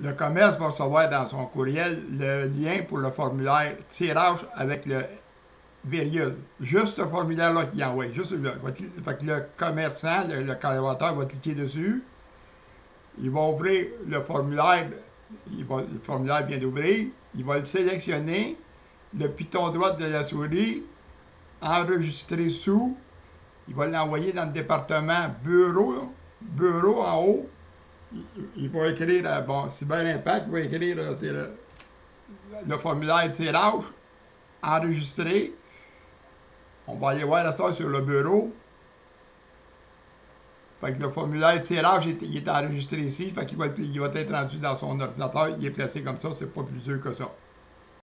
le commerce va recevoir dans son courriel le lien pour le formulaire tirage avec le virgule. Juste ce formulaire-là qu'il envoie. Juste celui-là. Fait que le commerçant, le, le collaborateur va cliquer dessus. Il va ouvrir le formulaire. Il va, le formulaire vient d'ouvrir. Il va le sélectionner. Le piton droit de la souris. Enregistrer sous. Il va l'envoyer dans le département bureau. Bureau en haut. Il, va écrire, bon, Cyber Impact, il va écrire le, formulaire de tirage, enregistrer. On va aller voir ça sur le bureau. Fait que le formulaire de tirage est, il est enregistré ici. Fait qu'il va, il va être rendu dans son ordinateur. Il est placé comme ça. C'est pas plus dur que ça.